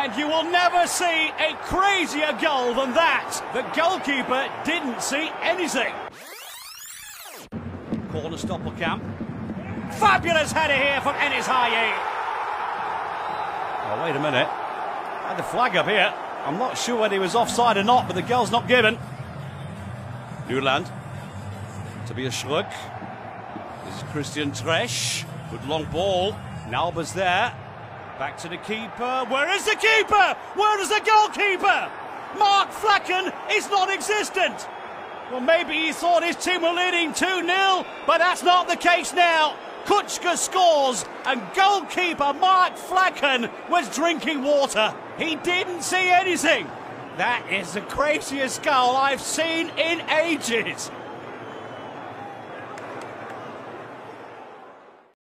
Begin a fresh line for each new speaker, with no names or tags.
And you will never see a crazier goal than that. The goalkeeper didn't see anything. Corner Stoppelkamp. Fabulous header here from Enis Hajri. Oh, wait a minute. Had the flag up here. I'm not sure whether he was offside or not, but the goal's not given. Newland. Tobias Schröck. This is Christian Tresch. Good long ball. Nalba's there. Back to the keeper. Where is the keeper? Where is the goalkeeper? Mark Flekken is non existent. Well, maybe he thought his team were leading 2 0, but that's not the case now. Kutschka scores, and goalkeeper Mark Flekken was drinking water. He didn't see anything. That is the craziest goal I've seen in ages.